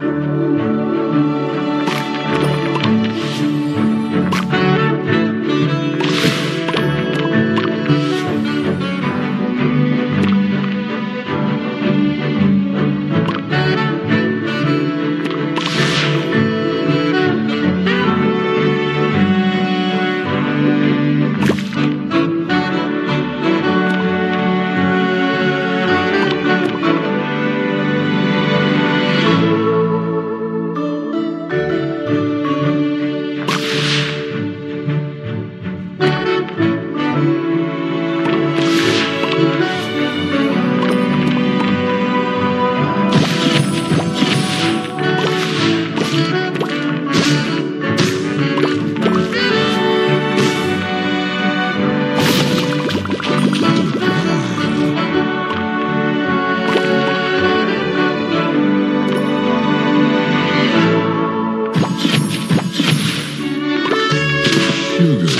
you Cougar.